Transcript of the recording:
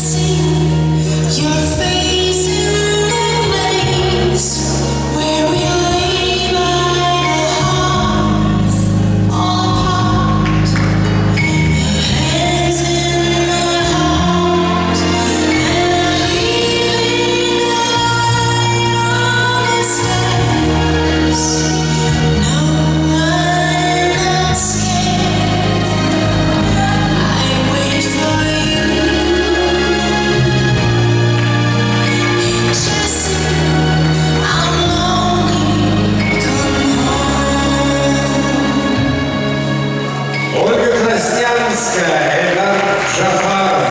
see. Edgar Jasmine.